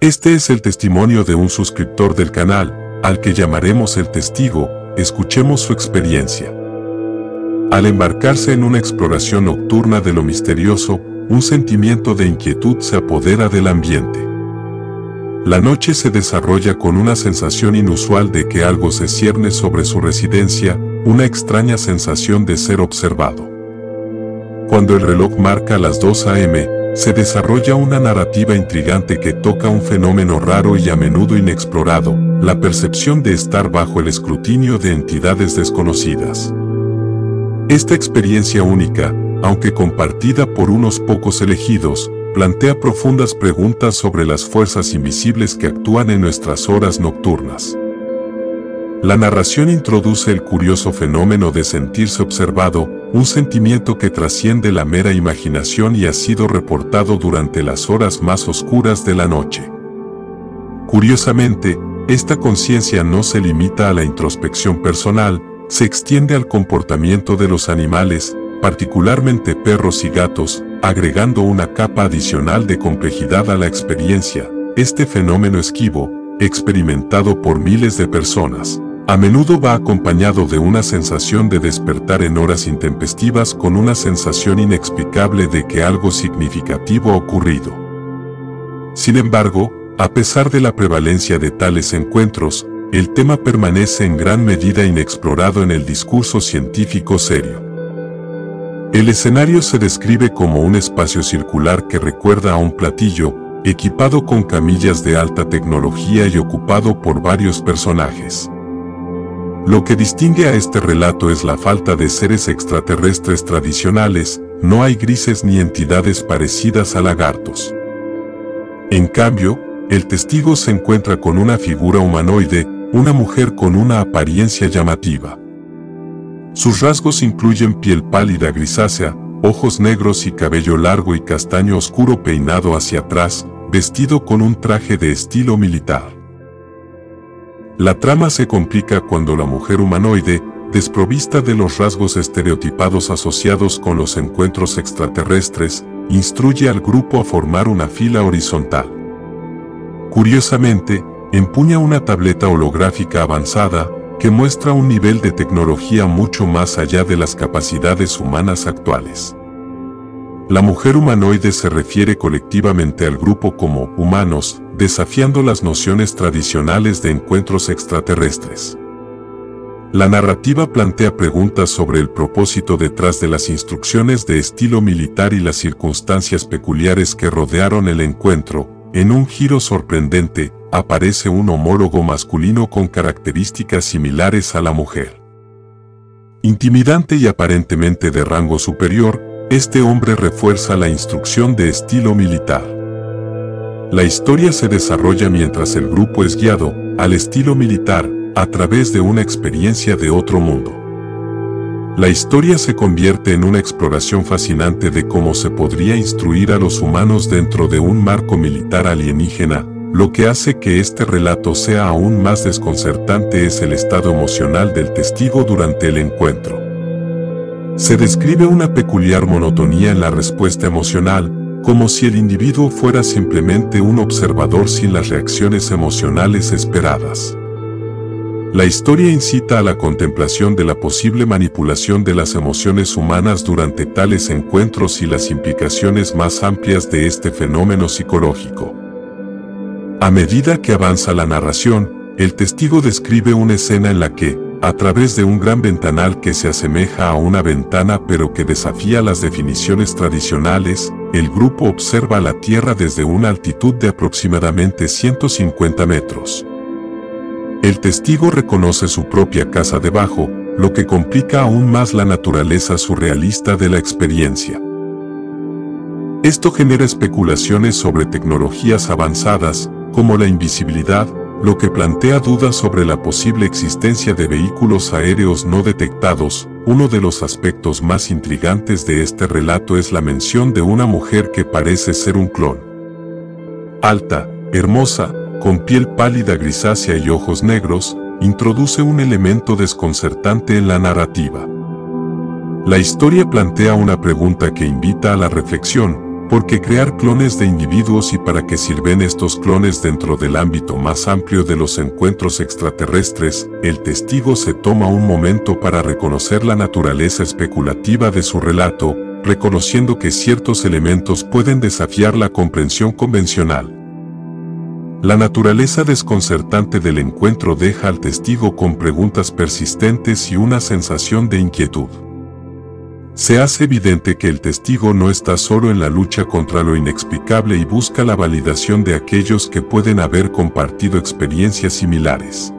Este es el testimonio de un suscriptor del canal, al que llamaremos el testigo, escuchemos su experiencia. Al embarcarse en una exploración nocturna de lo misterioso, un sentimiento de inquietud se apodera del ambiente. La noche se desarrolla con una sensación inusual de que algo se cierne sobre su residencia, una extraña sensación de ser observado. Cuando el reloj marca las 2 a.m., se desarrolla una narrativa intrigante que toca un fenómeno raro y a menudo inexplorado, la percepción de estar bajo el escrutinio de entidades desconocidas. Esta experiencia única, aunque compartida por unos pocos elegidos, plantea profundas preguntas sobre las fuerzas invisibles que actúan en nuestras horas nocturnas. La narración introduce el curioso fenómeno de sentirse observado, un sentimiento que trasciende la mera imaginación y ha sido reportado durante las horas más oscuras de la noche. Curiosamente, esta conciencia no se limita a la introspección personal, se extiende al comportamiento de los animales, particularmente perros y gatos, agregando una capa adicional de complejidad a la experiencia. Este fenómeno esquivo, experimentado por miles de personas, a menudo va acompañado de una sensación de despertar en horas intempestivas con una sensación inexplicable de que algo significativo ha ocurrido. Sin embargo, a pesar de la prevalencia de tales encuentros, el tema permanece en gran medida inexplorado en el discurso científico serio. El escenario se describe como un espacio circular que recuerda a un platillo, equipado con camillas de alta tecnología y ocupado por varios personajes. Lo que distingue a este relato es la falta de seres extraterrestres tradicionales, no hay grises ni entidades parecidas a lagartos. En cambio, el testigo se encuentra con una figura humanoide, una mujer con una apariencia llamativa. Sus rasgos incluyen piel pálida grisácea, ojos negros y cabello largo y castaño oscuro peinado hacia atrás, vestido con un traje de estilo militar. La trama se complica cuando la mujer humanoide, desprovista de los rasgos estereotipados asociados con los encuentros extraterrestres, instruye al grupo a formar una fila horizontal. Curiosamente, empuña una tableta holográfica avanzada, que muestra un nivel de tecnología mucho más allá de las capacidades humanas actuales. La mujer humanoide se refiere colectivamente al grupo como humanos, desafiando las nociones tradicionales de encuentros extraterrestres. La narrativa plantea preguntas sobre el propósito detrás de las instrucciones de estilo militar y las circunstancias peculiares que rodearon el encuentro. En un giro sorprendente, aparece un homólogo masculino con características similares a la mujer. Intimidante y aparentemente de rango superior, este hombre refuerza la instrucción de estilo militar. La historia se desarrolla mientras el grupo es guiado, al estilo militar, a través de una experiencia de otro mundo. La historia se convierte en una exploración fascinante de cómo se podría instruir a los humanos dentro de un marco militar alienígena, lo que hace que este relato sea aún más desconcertante es el estado emocional del testigo durante el encuentro. Se describe una peculiar monotonía en la respuesta emocional, como si el individuo fuera simplemente un observador sin las reacciones emocionales esperadas. La historia incita a la contemplación de la posible manipulación de las emociones humanas durante tales encuentros y las implicaciones más amplias de este fenómeno psicológico. A medida que avanza la narración, el testigo describe una escena en la que, a través de un gran ventanal que se asemeja a una ventana pero que desafía las definiciones tradicionales, el grupo observa la Tierra desde una altitud de aproximadamente 150 metros. El testigo reconoce su propia casa debajo, lo que complica aún más la naturaleza surrealista de la experiencia. Esto genera especulaciones sobre tecnologías avanzadas, como la invisibilidad, lo que plantea dudas sobre la posible existencia de vehículos aéreos no detectados. Uno de los aspectos más intrigantes de este relato es la mención de una mujer que parece ser un clon. Alta, hermosa, con piel pálida grisácea y ojos negros, introduce un elemento desconcertante en la narrativa. La historia plantea una pregunta que invita a la reflexión, ¿Por qué crear clones de individuos y para qué sirven estos clones dentro del ámbito más amplio de los encuentros extraterrestres? El testigo se toma un momento para reconocer la naturaleza especulativa de su relato, reconociendo que ciertos elementos pueden desafiar la comprensión convencional. La naturaleza desconcertante del encuentro deja al testigo con preguntas persistentes y una sensación de inquietud. Se hace evidente que el testigo no está solo en la lucha contra lo inexplicable y busca la validación de aquellos que pueden haber compartido experiencias similares.